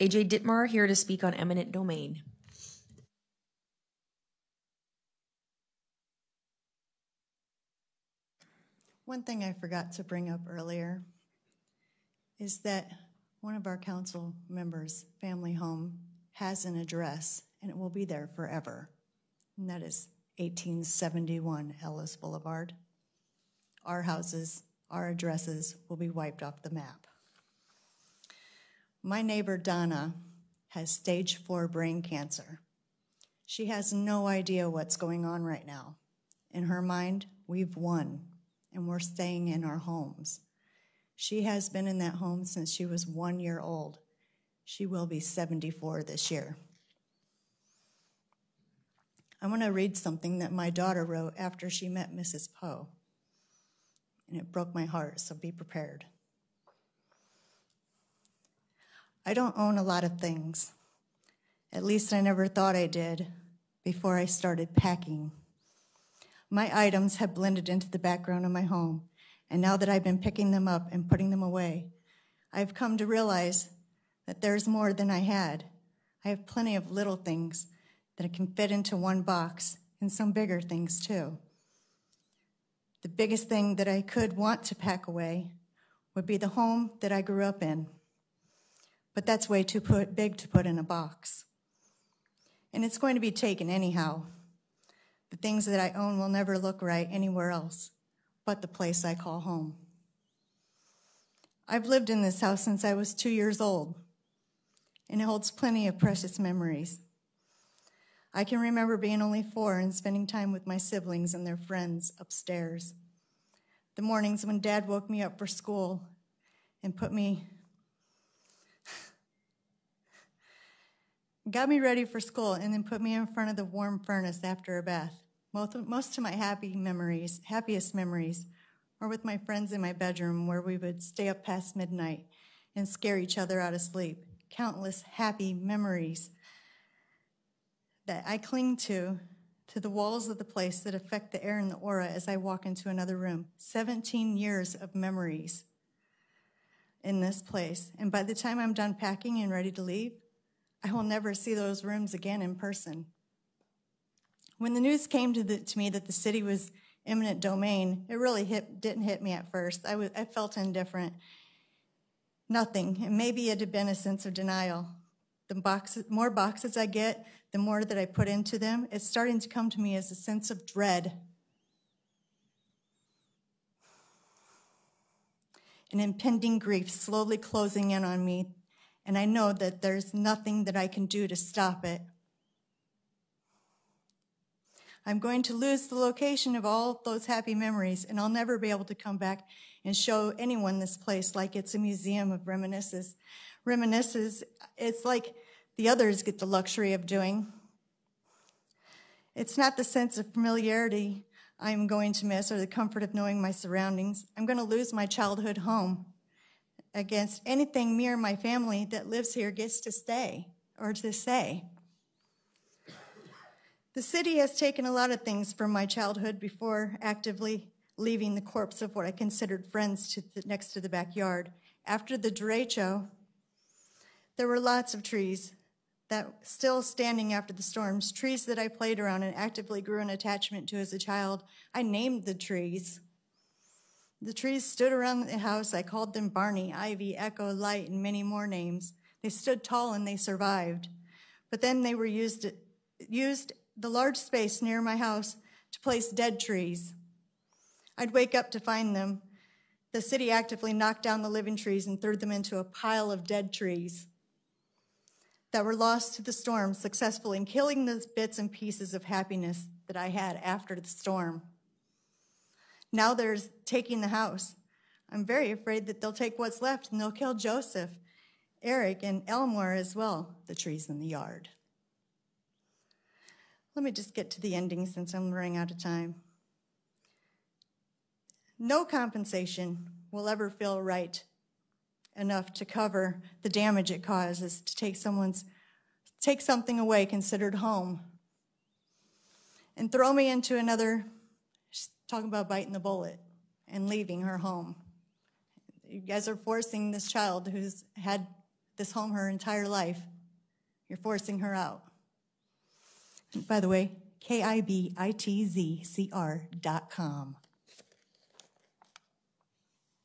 AJ Dittmar here to speak on eminent domain. One thing I forgot to bring up earlier is that one of our council members' family home has an address and it will be there forever. And that is 1871 Ellis Boulevard. Our houses, our addresses will be wiped off the map. My neighbor Donna has stage four brain cancer. She has no idea what's going on right now. In her mind, we've won and we're staying in our homes. She has been in that home since she was one year old. She will be 74 this year. I want to read something that my daughter wrote after she met Mrs. Poe. And it broke my heart, so be prepared. I don't own a lot of things. At least I never thought I did before I started packing. My items have blended into the background of my home, and now that I've been picking them up and putting them away, I've come to realize that there's more than I had. I have plenty of little things that I can fit into one box, and some bigger things too. The biggest thing that I could want to pack away would be the home that I grew up in. But that's way too put, big to put in a box. And it's going to be taken anyhow. The things that I own will never look right anywhere else but the place I call home. I've lived in this house since I was two years old, and it holds plenty of precious memories. I can remember being only four and spending time with my siblings and their friends upstairs. The mornings when dad woke me up for school and put me, got me ready for school, and then put me in front of the warm furnace after a bath. Most, most of my happy memories, happiest memories, are with my friends in my bedroom where we would stay up past midnight and scare each other out of sleep. Countless happy memories that I cling to, to the walls of the place that affect the air and the aura as I walk into another room. 17 years of memories in this place. And by the time I'm done packing and ready to leave, I will never see those rooms again in person. When the news came to, the, to me that the city was eminent domain, it really hit, didn't hit me at first. I, was, I felt indifferent. Nothing. And maybe it had been a sense of denial. The boxes, more boxes I get, the more that I put into them, it's starting to come to me as a sense of dread. An impending grief slowly closing in on me, and I know that there's nothing that I can do to stop it. I'm going to lose the location of all those happy memories, and I'll never be able to come back and show anyone this place like it's a museum of reminiscences. Reminiscences, it's like the others get the luxury of doing. It's not the sense of familiarity I'm going to miss or the comfort of knowing my surroundings. I'm going to lose my childhood home against anything me or my family that lives here gets to stay or to say. The city has taken a lot of things from my childhood before actively leaving the corpse of what I considered friends to the, next to the backyard. After the derecho, there were lots of trees that still standing after the storms, trees that I played around and actively grew an attachment to as a child. I named the trees. The trees stood around the house. I called them Barney, Ivy, Echo, Light, and many more names. They stood tall and they survived. But then they were used, used the large space near my house to place dead trees. I'd wake up to find them. The city actively knocked down the living trees and threw them into a pile of dead trees that were lost to the storm successful in killing those bits and pieces of happiness that I had after the storm. Now there's taking the house. I'm very afraid that they'll take what's left and they'll kill Joseph, Eric, and Elmore as well, the trees in the yard. Let me just get to the ending since I'm running out of time. No compensation will ever feel right enough to cover the damage it causes to take someone's take something away considered home and throw me into another talking about biting the bullet and leaving her home you guys are forcing this child who's had this home her entire life. You're forcing her out. And by the way, K I B I T Z C R dot com.